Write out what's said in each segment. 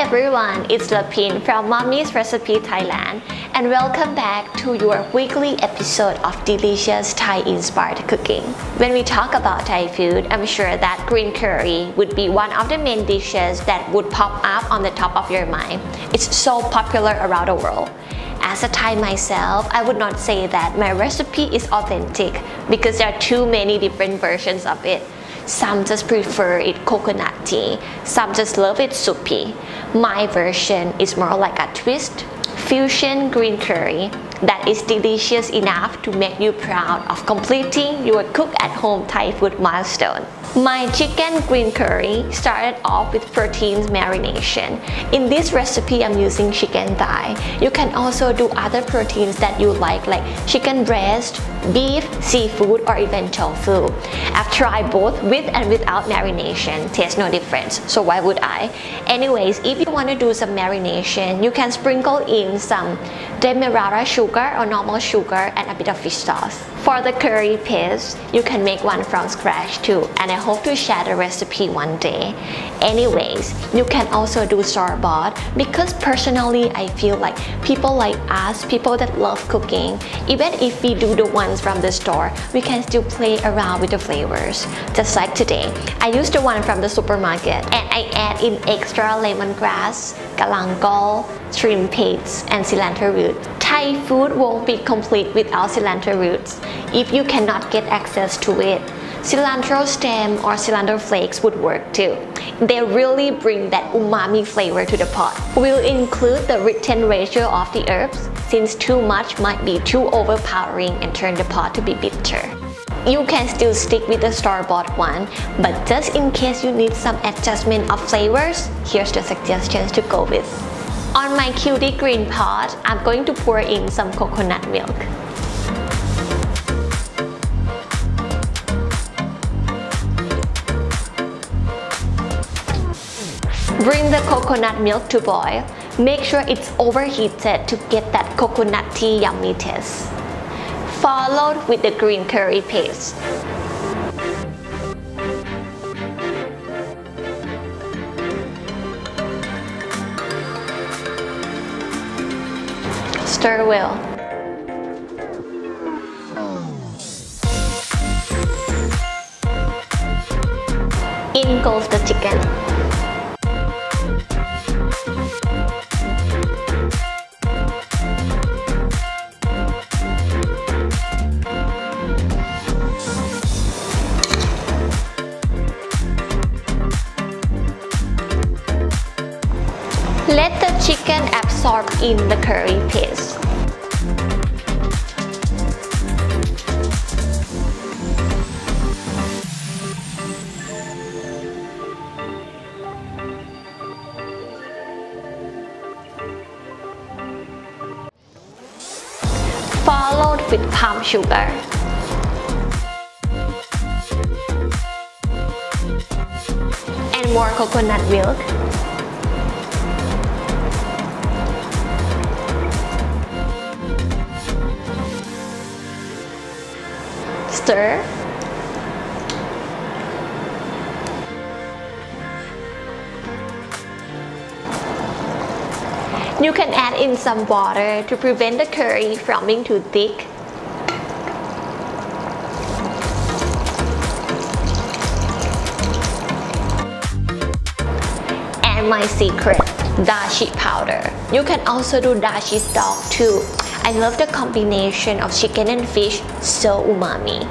everyone, it's Lapin from Mommy's Recipe Thailand and welcome back to your weekly episode of delicious Thai inspired cooking. When we talk about Thai food, I'm sure that green curry would be one of the main dishes that would pop up on the top of your mind. It's so popular around the world. As a Thai myself, I would not say that my recipe is authentic because there are too many different versions of it. Some just prefer it coconut tea, some just love it soupy. My version is more like a twist, fusion green curry that is delicious enough to make you proud of completing your cook at home Thai food milestone. My chicken green curry started off with proteins marination. In this recipe, I'm using chicken thigh. You can also do other proteins that you like like chicken breast, beef, seafood, or even tofu. I've tried both with and without marination. Tastes no difference, so why would I? Anyways, if you want to do some marination, you can sprinkle in some demerara sugar or normal sugar and a bit of fish sauce. For the curry paste, you can make one from scratch too and I hope to share the recipe one day. Anyways, you can also do store-bought because personally I feel like people like us, people that love cooking, even if we do the ones from the store, we can still play around with the flavors. Just like today, I used the one from the supermarket and I add in extra lemongrass, galangal, shrimp paste and cilantro root. Thai food won't be complete without cilantro roots if you cannot get access to it. Cilantro stem or cilantro flakes would work too. They really bring that umami flavor to the pot. We'll include the written ratio of the herbs since too much might be too overpowering and turn the pot to be bitter. You can still stick with the store-bought one, but just in case you need some adjustment of flavors, here's the suggestions to go with. On my cutie green pot, I'm going to pour in some coconut milk. Bring the coconut milk to boil. Make sure it's overheated to get that coconut tea yummy taste. Followed with the green curry paste. Stir well. In goes the chicken. Let the chicken absorb in the curry paste. Followed with palm sugar. And more coconut milk. Stir. You can add in some water to prevent the curry from being too thick. And my secret, dashi powder. You can also do dashi stock too. I love the combination of chicken and fish, so umami.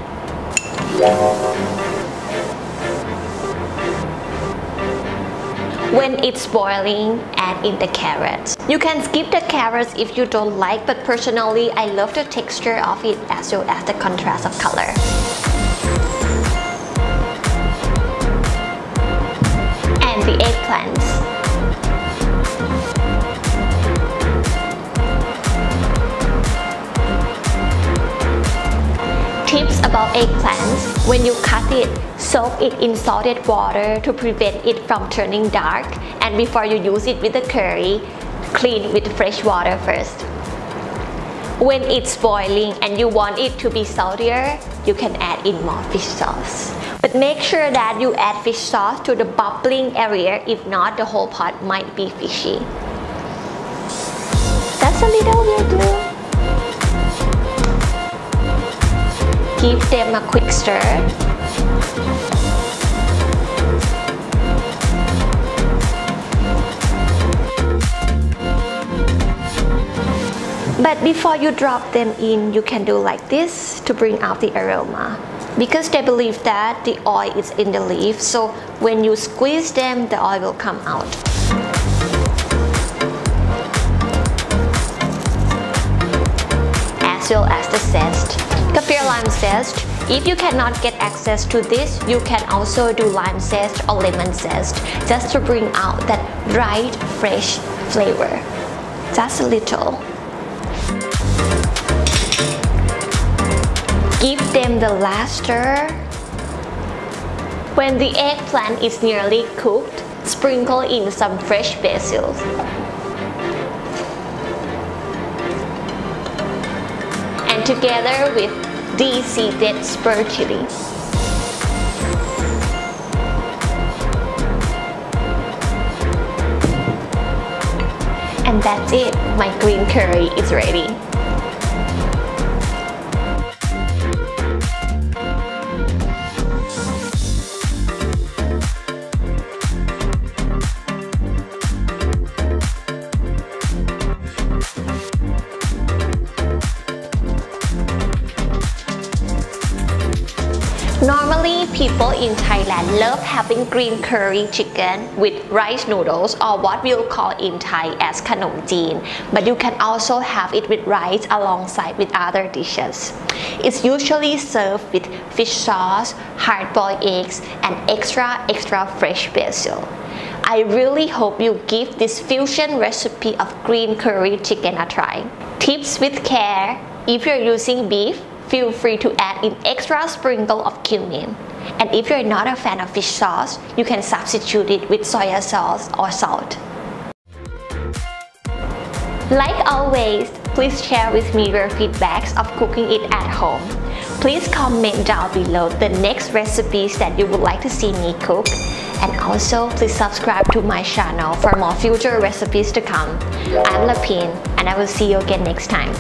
When it's boiling, add in the carrots. You can skip the carrots if you don't like, but personally, I love the texture of it as well as the contrast of color. And the eggplants. Tips about eggplants. When you cut it, soak it in salted water to prevent it from turning dark and before you use it with the curry, clean with fresh water first. When it's boiling and you want it to be saltier, you can add in more fish sauce. But make sure that you add fish sauce to the bubbling area, if not the whole pot might be fishy. That's a little will Give them a quick stir. But before you drop them in, you can do like this to bring out the aroma. Because they believe that the oil is in the leaf, so when you squeeze them, the oil will come out. As well as the zest. Kaffir lime zest. If you cannot get access to this, you can also do lime zest or lemon zest, just to bring out that bright, fresh flavor. Just a little. Give them the last stir. When the eggplant is nearly cooked, sprinkle in some fresh basil. Together with de-seeded spur chili. And that's it, my green curry is ready. People in Thailand love having green curry chicken with rice noodles or what we'll call in Thai as khanom jeen, but you can also have it with rice alongside with other dishes. It's usually served with fish sauce, hard-boiled eggs, and extra extra fresh basil. I really hope you give this fusion recipe of green curry chicken a try. Tips with care, if you're using beef, feel free to add in extra sprinkle of cumin. And if you're not a fan of fish sauce, you can substitute it with soy sauce or salt. Like always, please share with me your feedbacks of cooking it at home. Please comment down below the next recipes that you would like to see me cook. And also, please subscribe to my channel for more future recipes to come. I'm Lapine, and I will see you again next time.